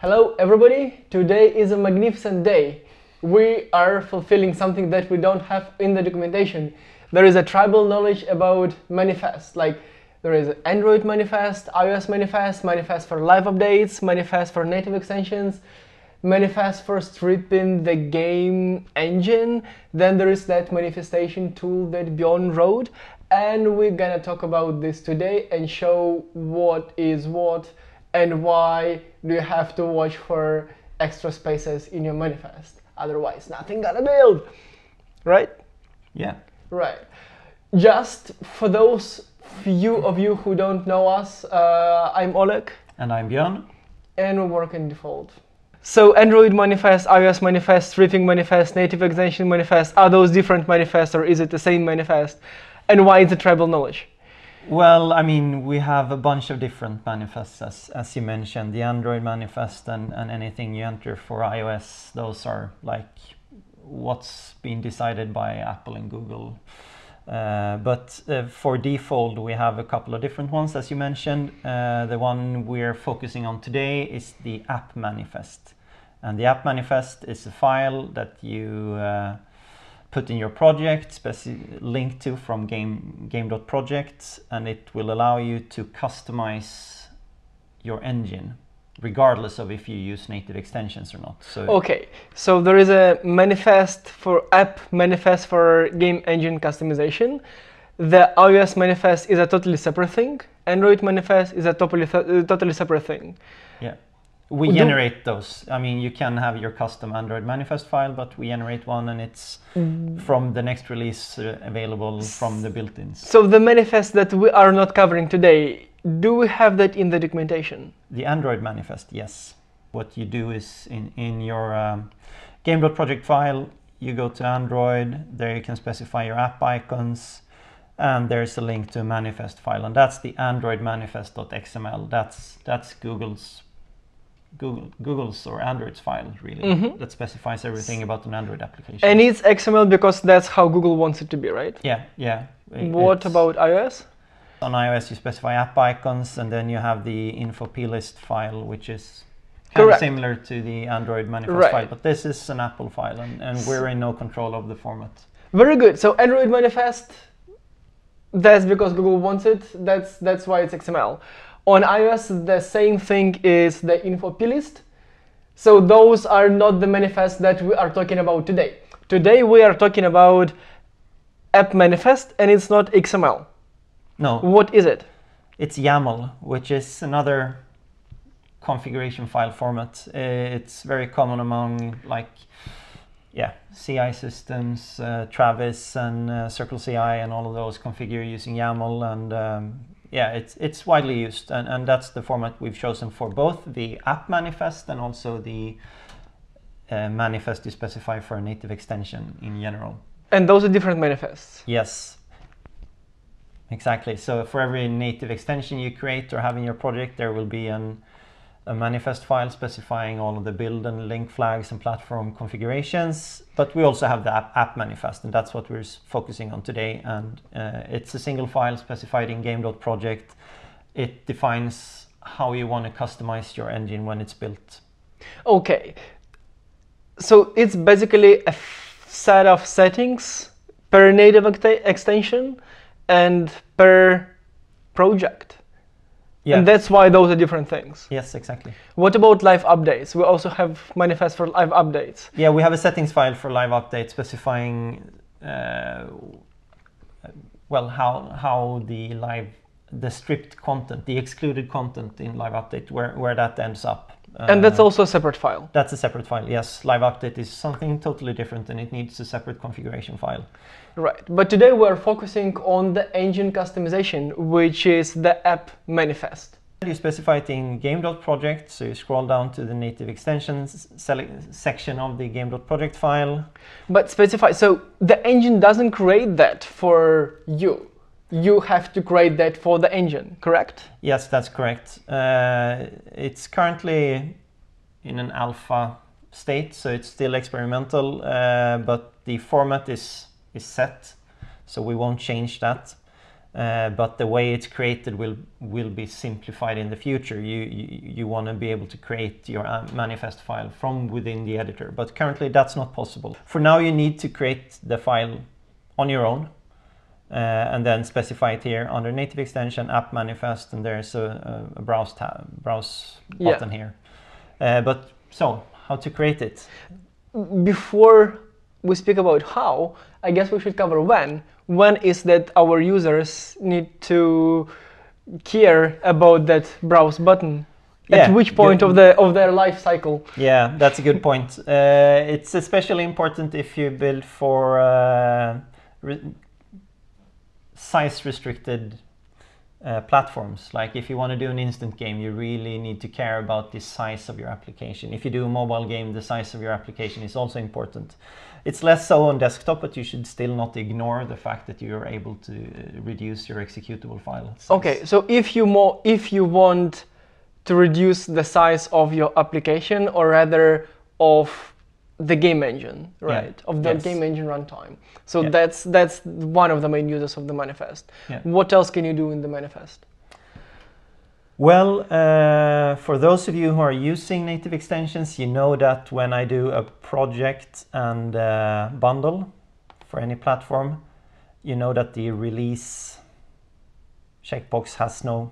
Hello, everybody. Today is a magnificent day. We are fulfilling something that we don't have in the documentation. There is a tribal knowledge about manifest, like there is Android manifest, iOS manifest, manifest for live updates, manifest for native extensions, manifest for stripping the game engine. Then there is that manifestation tool that Bjorn wrote, and we're gonna talk about this today and show what is what and why do you have to watch for extra spaces in your manifest? Otherwise nothing gonna build. Right? Yeah. right. Just for those few of you who don't know us uh, i'm oleg. And I'm Björn. and we work in Defold. So android manifest ios manifest stripping manifest native extension manifest are those different manifests or is it the same manifest? And why is it tribal knowledge Well, I mean, we have a bunch of different manifests, as, as you mentioned. The Android manifest and, and anything you enter for iOS, those are like what's been decided by Apple and Google. Uh, but uh, for Defold, we have a couple of different ones, as you mentioned. Uh, the one we're focusing on today is the app manifest. And the app manifest is a file that you uh, put in your project, link to from game game.project, and it will allow you to customize your engine, regardless of if you use native extensions or not. So Okay, so there is a manifest for app manifest for game engine customization. The iOS manifest is a totally separate thing. Android manifest is a totally uh, totally separate thing. yeah, we generate those. I mean, you can have your custom Android manifest file, but we generate one, and it's from the next release uh, available from the built-ins. So the manifest that we are not covering today, do we have that in the documentation? The Android manifest, yes. What you do is in, in your um, game.project file, you go to Android, there you can specify your app icons, and there's a link to a manifest file, and that's the Android manifest.xml. That's that's Google's Google Google's or Android's file really Mhm. that specifies everything about an Android application. And it's XML because that's how Google wants it to be, right? yeah, yeah. It- What about iOS? on iOS you specify app icons and then you have the info plist file which is kind Correct. of similar to the Android manifest Right. file but this is an Apple file and, and we're in no control of the format. Very good. So Android manifest, that's because Google wants it. That's that's why it's XML. On iOS, the same thing is the info plist. So those are not the manifests that we are talking about today. Today we are talking about app manifest, and it's not XML. No, What is it? it's YAML which is another configuration file format. Uh, It's very common among like yeah CI systems, uh, Travis and uh, Circle CI and all of those configure using YAML and um, yeah it's it's widely used and, and that's the format we've chosen for both the app manifest and also the uh, manifest you specify for a native extension in general. And those are different manifests. Yes. Exactly. So for every native extension you create or have in your project, there will be an, a manifest file specifying all of the build and link flags and platform configurations. But we also have the app, app manifest, and that's what we're focusing on today. And uh, it's a single file specified in game.project. It defines how you want to customize your engine when it's built. Okay. So it's basically a set of settings per native ext- extension and per project. Yeah. And that's why those are different things. yes, exactly. What about live updates? We also have manifest for live updates. Yeah, we have a settings file for live updates specifying, uh, well, how how the live, the stripped content, the excluded content in live update, where where that ends up. And that's also a separate file. that's a separate file. Yes, live update is something totally different, and it needs a separate configuration file. Right. But today we're focusing on the engine customization, which is the app manifest. You specify it in game.project, so you scroll down to the native extensions section of the game.project file. But specify so the engine doesn't create that for you. You have to create that for the engine, correct? Yes, that's correct. Uh, it's currently in an alpha state, so it's still experimental, uh, but the format is is set, so we won't change that. Uh, but the way it's created will will be simplified in the future. You you, you want to be able to create your uh, manifest file from within the editor, but currently that's not possible. For now, you need to create the file on your own, and then specify it here under native extension app manifest, and there's a, a browse tab browse Yeah. button here. Uh, but so how to create it? Before we speak about how, I guess we should cover when. When is that our users need to care about that browse button? At which point good. of the of their life cycle? Yeah, that's a good point. Uh, it's especially important if you build for uh, size restricted uh, platforms. Like if you want to do an instant game, you really need to care about the size of your application. If you do a mobile game, the size of your application is also important. It's less so on desktop, but you should still not ignore the fact that you are able to uh, reduce your executable file. size. Okay, so if you mo- if you want to reduce the size of your application, or rather of the game engine, right? Of the yes. game engine runtime. So Yeah. that's that's one of the main uses of the manifest. Yeah. What else can you do in the manifest? Well, uh, for those of you who are using native extensions, you know that when I do a project and uh, bundle for any platform, you know that the release checkbox has no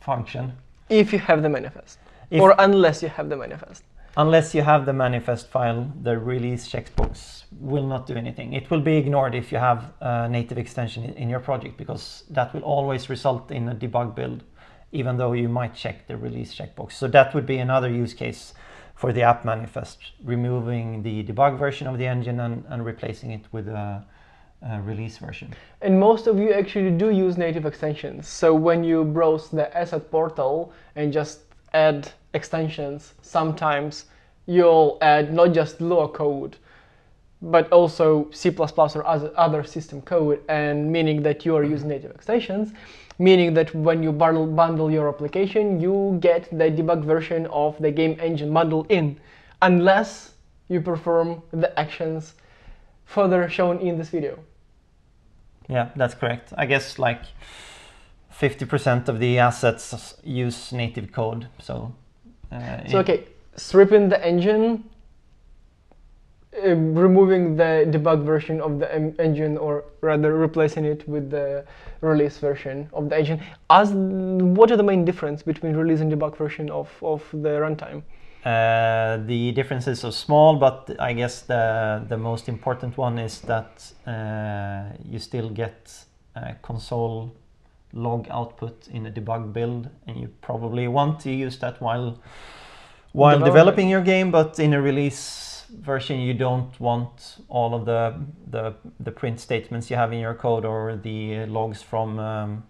function. If you have the manifest, If- or unless you have the manifest. Unless you have the manifest file, the release checkbox will not do anything. It will be ignored if you have a native extension in- in your project because that will always result in a debug build, even though you might check the release checkbox. So that would be another use case for the app manifest, removing the debug version of the engine and, and replacing it with a, a release version. And most of you actually do use native extensions. So when you browse the asset portal and just add extensions, sometimes you'll add not just Lua code, but also C++ or other system code, and meaning that you are using native extensions, meaning that when you bundle, bundle your application, you get the debug version of the game engine bundle in, unless you perform the actions further shown in this video. Yeah, that's correct. I guess like 50% of the assets use native code. So, uh, So okay, stripping the engine, uh, removing the debug version of the engine, or rather replacing it with the release version of the engine. As what are the main difference between release and debug version of, of the runtime? Uh, the differences are small, but I guess the the most important one is that uh, you still get uh, console log output in a debug build, and you probably want to use that while while Developing. developing your game. But in a release version, you don't want all of the the, the print statements you have in your code or the logs from um,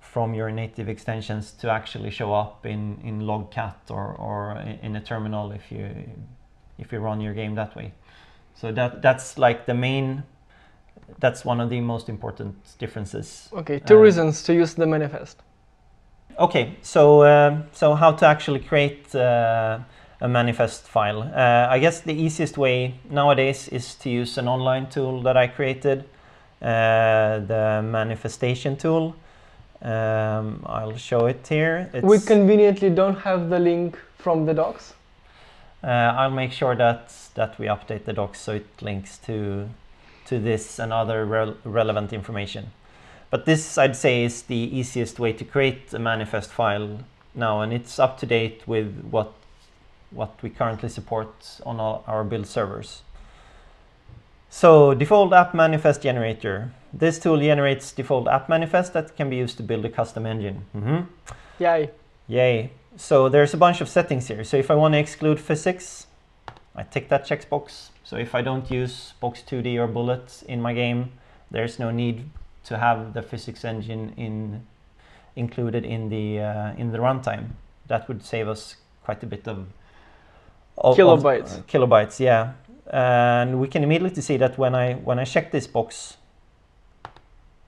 from your native extensions to actually show up in, in logcat or, or in a terminal if you if you run your game that way. So that that's like the main that's one of the most important differences. Okay, two Uh, reasons to use the manifest. Okay, so um, so how to actually create uh, a manifest file? Uh, I guess the easiest way nowadays is to use an online tool that I created, uh, the manifestation tool. Um, I'll show it here. It's, we conveniently don't have the link from the docs. Uh, I'll make sure that that we update the docs so it links to to this and other rel- relevant information. But this, I'd say, is the easiest way to create a manifest file now, and it's up to date with what what we currently support on all our build servers. So Defold app manifest generator. This tool generates Defold app manifest that can be used to build a custom engine. Mhm. Yay. Yay. So there's a bunch of settings here. So if I want to exclude physics, I tick that checkbox. So if I don't use Box2D or bullets in my game, there's no need to have the physics engine in included in the uh, in the runtime. That would save us quite a bit of, of- of, Kilobytes. uh, kilobytes, yeah. And we can immediately see that when I when I check this box,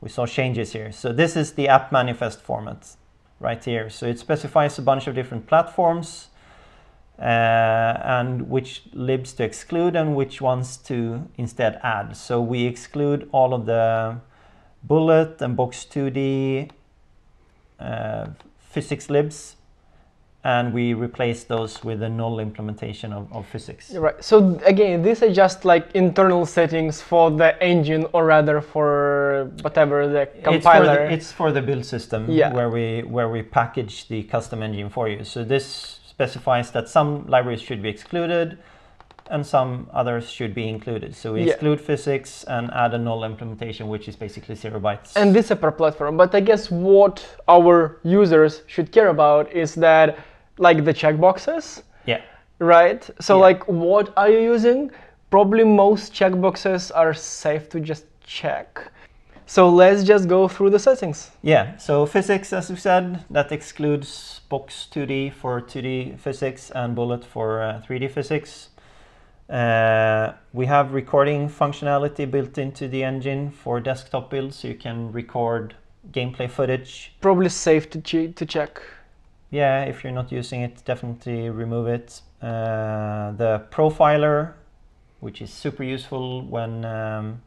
we saw changes here. So this is the app manifest format right here. So it specifies a bunch of different platforms and which libs to exclude and which ones to instead add. So we exclude all of the Bullet and Box2D uh, physics libs, and we replace those with a null implementation of, of physics. Right. So again, these are just like internal settings for the engine, or rather for whatever the It's for, compiler. the, it's for the build system Yeah. where we where we package the custom engine for you. So this specifies that some libraries should be excluded and some others should be included. So we Yeah. exclude physics and add a null implementation, which is basically zero bytes. and this is per platform. But I guess what our users should care about is that like the checkboxes, yeah, right? So Yeah. like what are you using? Probably most checkboxes are safe to just check. So let's just go through the settings. yeah. So physics, as we said, that excludes Box2D for 2D physics and bullet for uh, 3D physics. Uh, we have recording functionality built into the engine for desktop builds, so you can record gameplay footage Probably safe to, che- to check. Yeah, if you're not using it, definitely remove it. Uh, the profiler, which is super useful when um,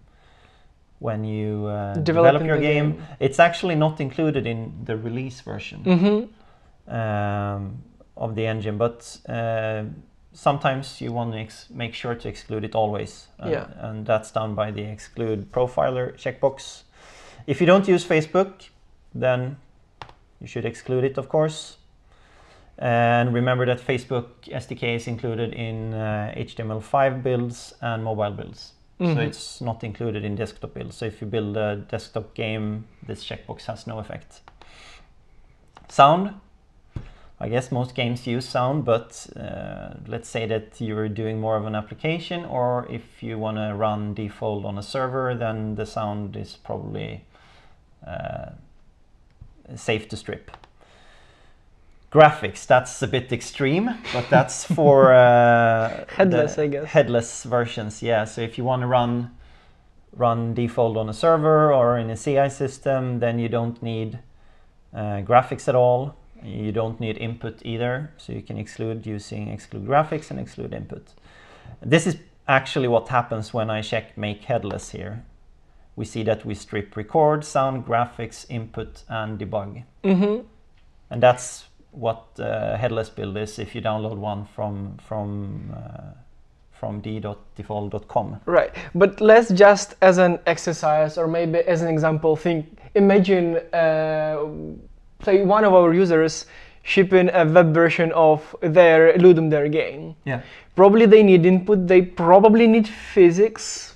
when you uh, develop your game. game. It's actually not included in the release version Mm-hmm. um, of the engine, but uh, sometimes you want to make sure to exclude it always. Uh, Yeah. And that's done by the exclude profiler checkbox. If you don't use Facebook, then you should exclude it, of course. And remember that Facebook SDK is included in uh, HTML5 builds and mobile builds. So Mhm. it's not included in desktop builds. So if you build a desktop game, this checkbox has no effect. Sound. I guess most games use sound, but uh, let's say that you're doing more of an application, or if you want to run Defold on a server, then the sound is probably uh, safe to strip. Graphics, that's a bit extreme, but that's for uh, Headless, I guess. Headless versions, yeah. So if you want to run run Defold on a server or in a CI system, then you don't need uh, graphics at all. You don't need input either, so you can exclude using exclude graphics and exclude input. This is actually what happens when I check make headless here. We see that we strip record, sound, graphics, input, and debug. Mm-hmm. And that's what uh, headless build is if you download one from from uh, from d.defold.com. Right, but let's just as an exercise or maybe as an example think. Imagine, uh, say, one of our users shipping a web version of their Ludum Dare game. Yeah. Probably they need input. They probably need physics.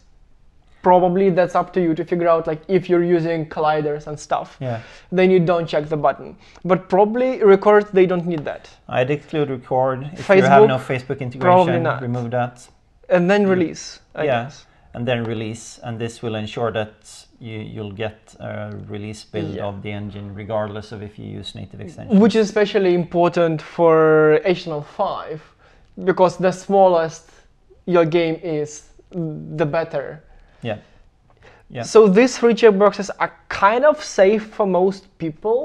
Probably that's up to you to figure out like if you're using colliders and stuff. Yeah. Then you don't check the button. But probably record they don't need that. I'd exclude record. If you have no Facebook integration, remove that. And then release. I Yeah. guess. and then release and this will ensure that you, you'll get a release build Yeah. of the engine regardless of if you use native extensions. Which is especially important for HTML5 because the smallest your game is, the better. Yeah. Yeah. So these three checkboxes are kind of safe for most people.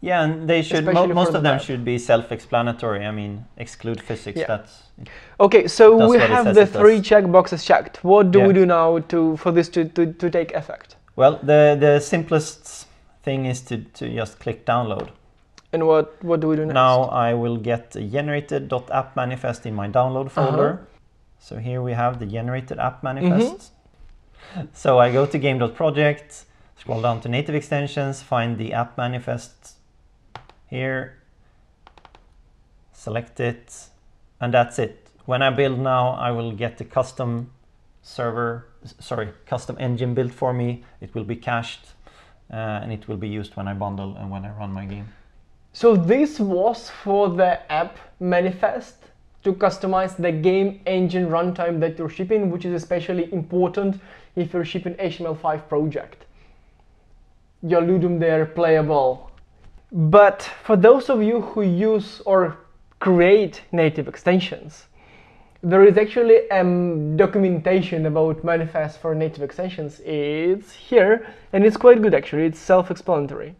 Yeah, and they should mo- most of them web. should be self-explanatory. I mean, exclude physics. Yeah. That's Okay, so That's we have the three checkboxes checked. What do Yeah. we do now to for this to, to, to take effect? well. The the simplest thing is to to just click download. And what, what do we do next? Now I will get a generated.app manifest in my download folder. Uh-huh. So here we have the generated app manifest. So I go to game.project, scroll down to native extensions, find the app manifest here, select it, and that's it. When I build now, I will get the custom server, sorry, custom engine built for me. It will be cached uh, and it will be used when I bundle and when I run my game. So this was for the app manifest to customize the game engine runtime that you're shipping, which is especially important if you're shipping HTML5 project. Your Ludum Dare playable. But for those of you who use or create native extensions, there is actually um, documentation about manifest for native extensions. It's here, and it's quite good actually. It's self-explanatory.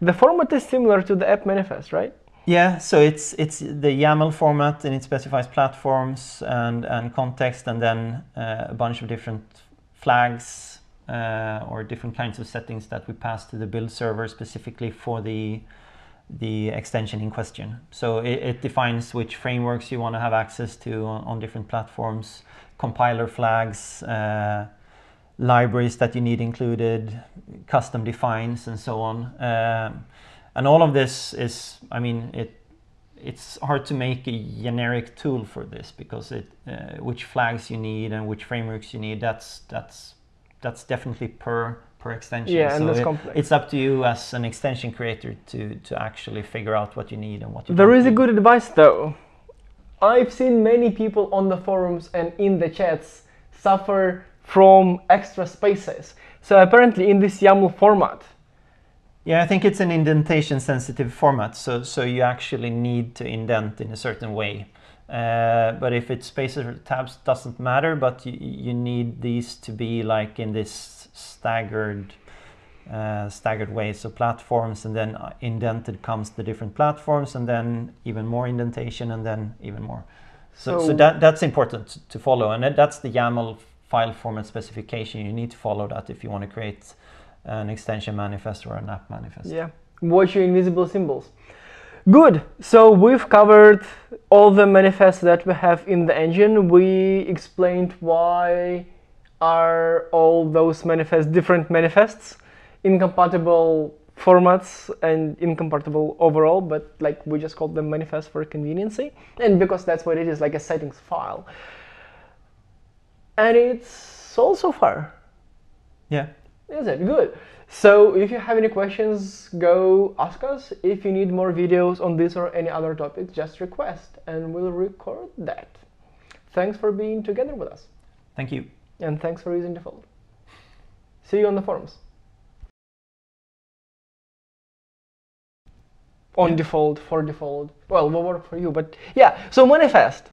The format is similar to the app manifest, right? Yeah, so it's it's the YAML format and it specifies platforms and, and context and then uh, a bunch of different flags uh, or different kinds of settings that we pass to the build server specifically for the the extension in question. So it, it defines which frameworks you want to have access to on, on different platforms, compiler flags, uh, libraries that you need included, custom defines, and so on. Um, and all of this is, I mean, it it's hard to make a generic tool for this because it uh, which flags you need and which frameworks you need. That's that's that's definitely per per extension. Yeah, and So that's it- complex. It's up to you as an extension creator to to actually figure out what you need and what you. There is a good advice though. I've seen many people on the forums and in the chats suffer from extra spaces. So apparently in this YAML format, Yeah, I think it's an indentation sensitive format, so so you actually need to indent in a certain way. Uh, but if it's spaces or tabs, doesn't matter. But you, you need these to be like in this staggered uh, staggered way. So platforms, and then uh, indented comes the different platforms, and then even more indentation, and then even more. So, so, So- that that's important to follow, and that's the YAML file format specification. You need to follow that if you want to create an extension manifest or an app manifest. yeah, watch your invisible symbols. Good. So we've covered all the manifests that we have in the engine. We explained why are all those manifests different manifests, incompatible formats and incompatible overall, but like we just called them manifest for conveniency. And because that's what it is, like a settings file. And it's all so far. Yeah. Is it good? So if you have any questions, go ask us. If you need more videos on this or any other topic, just request and we'll record that. Thanks for being together with us Thank you. and thanks for using Defold. See you on the forums. On Yeah. Defold, for Defold. Well, what worked for you, but yeah. So manifest.